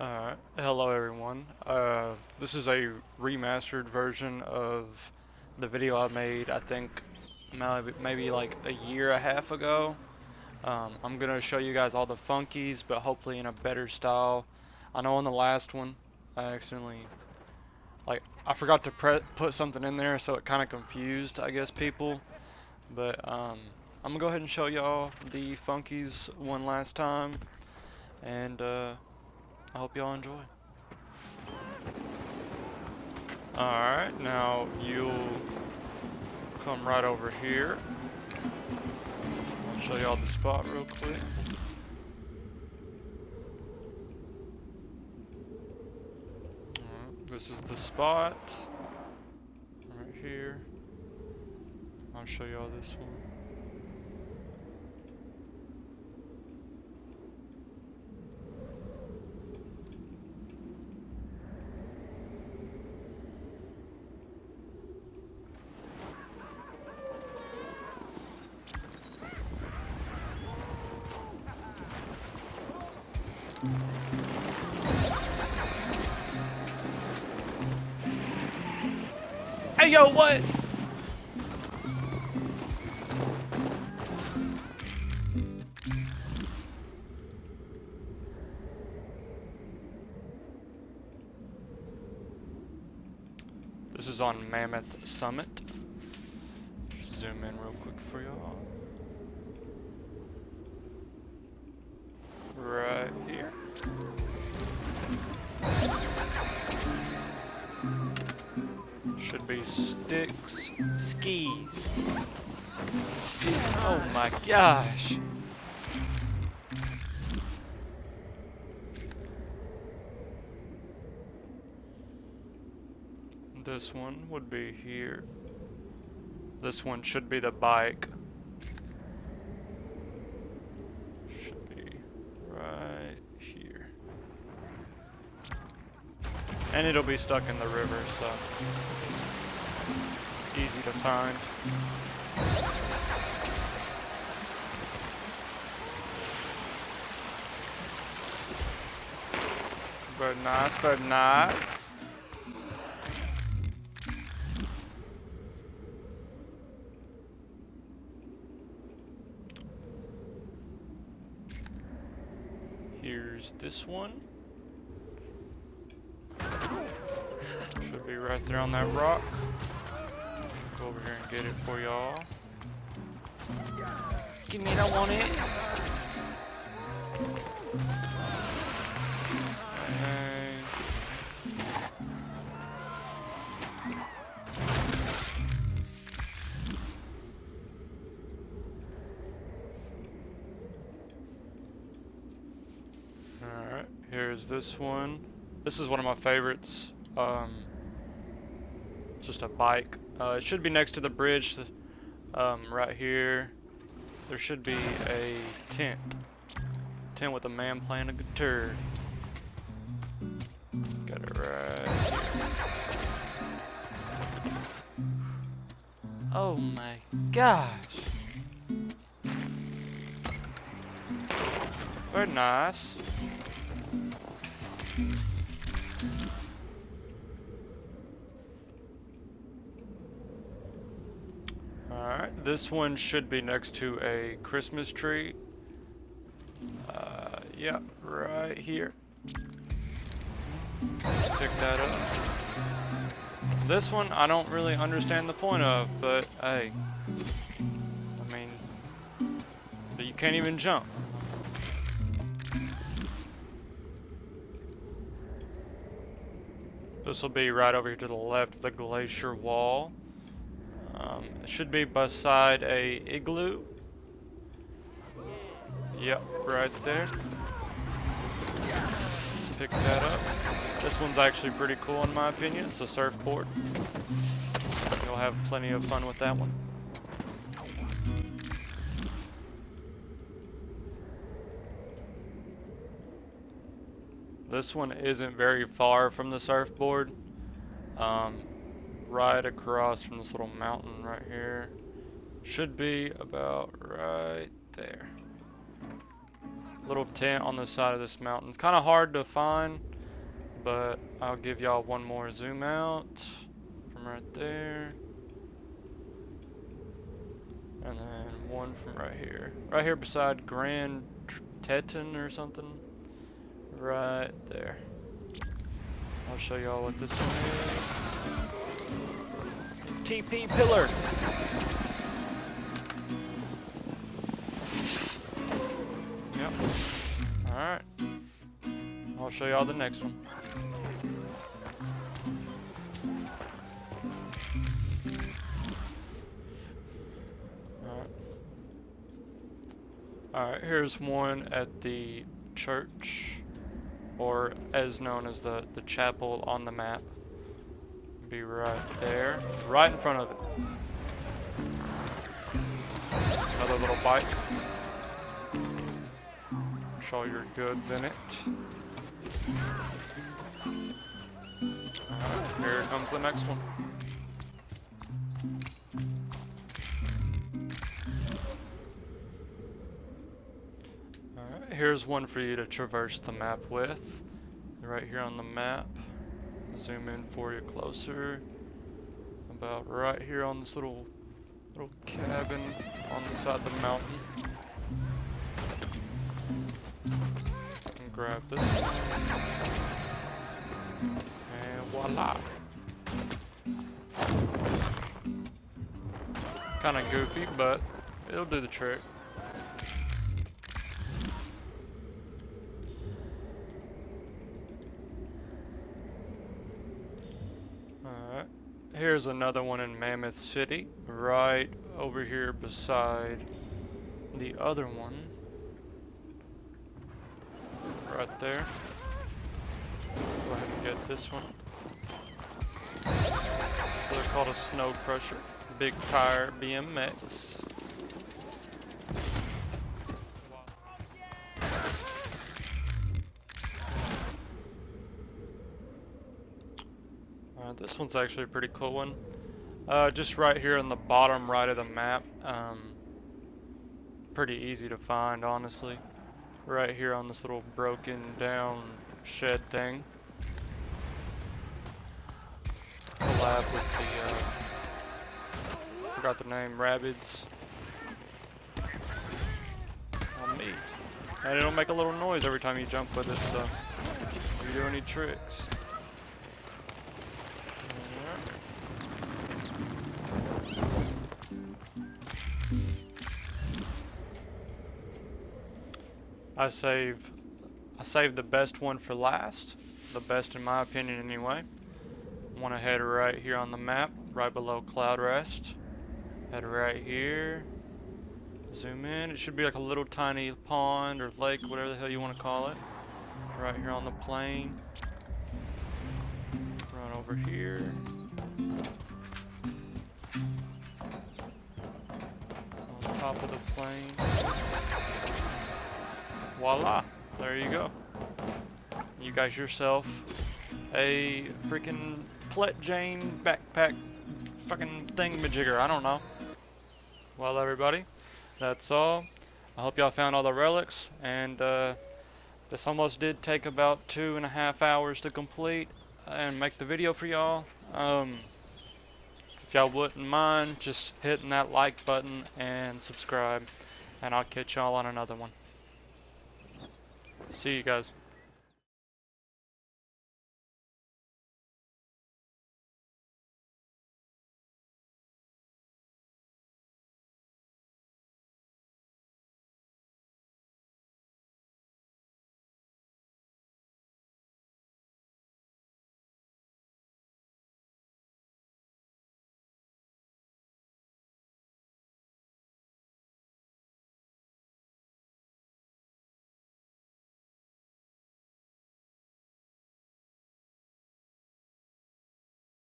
Uh, hello everyone. Uh, this is a remastered version of the video I made, I think, maybe, like a year and a half ago. Um, I'm going to show you guys all the funkies, but hopefully in a better style. I know on the last one, I accidentally, like, I forgot to put something in there, so it kind of confused, I guess, people. But, um, I'm going to go ahead and show y'all the funkies one last time. And, uh, I hope y'all enjoy. Alright, now you'll come right over here. I'll show y'all the spot real quick. this is the spot. Right here. I'll show y'all this one. Hey, yo, what? This is on Mammoth Summit. Zoom in real quick for y'all. Be sticks, skis. Oh my gosh. This one would be here. This one should be the bike. Should be right here. And it'll be stuck in the river, so easy to find. Very nice, very nice. Here's this one. Should be right there on that rock. Go over here and get it for y'all. Give me that one it. Alright, here's this one. This is one of my favorites. Um, just a bike. Uh, it should be next to the bridge um, right here. There should be a tent. Tent with a man playing a guitar. Got it right. Oh my gosh. Very nice. This one should be next to a Christmas tree. Uh, yeah, right here. Pick that up. This one, I don't really understand the point of, but hey. I mean, you can't even jump. This will be right over here to the left of the glacier wall. Um, it should be beside a igloo. Yep, right there. Pick that up. This one's actually pretty cool in my opinion. It's a surfboard. You'll have plenty of fun with that one. This one isn't very far from the surfboard. Um, right across from this little mountain right here. Should be about right there. little tent on the side of this mountain. It's kind of hard to find, but I'll give y'all one more zoom out from right there. And then one from right here. Right here beside Grand Teton or something. Right there. I'll show y'all what this one is. TP pillar. Yep. Alright. I'll show y'all the next one. Alright. Here's one at the church, or as known as the, the chapel on the map. Be right there, right in front of it. Another little bike. Push all your goods in it. Alright, here comes the next one. Alright, here's one for you to traverse the map with. Right here on the map. Zoom in for you closer. About right here on this little little cabin on the side of the mountain. And grab this. And voila. Kinda goofy, but it'll do the trick. Alright. Here's another one in Mammoth City, right over here beside the other one. Right there. Go ahead and get this one. So they're called a Snow Crusher. Big tire BMX. This one's actually a pretty cool one. Uh, just right here on the bottom right of the map. Um, pretty easy to find, honestly. Right here on this little broken down shed thing. Collab with the, uh, forgot the name, Rabbids. On me. And it'll make a little noise every time you jump with it, so you do any tricks. I save I saved the best one for last. The best in my opinion anyway. Want to head right here on the map, right below Cloud Rest. Head right here. Zoom in. It should be like a little tiny pond or lake, whatever the hell you want to call it. Right here on the plane. Run over here. On top of the plain voila, there you go. You guys yourself a freaking Plet Jane backpack fucking thingamajigger, I don't know. Well everybody, that's all. I hope y'all found all the relics, and uh, this almost did take about two and a half hours to complete and make the video for y'all. Um, if y'all wouldn't mind just hitting that like button and subscribe, and I'll catch y'all on another one. See you guys.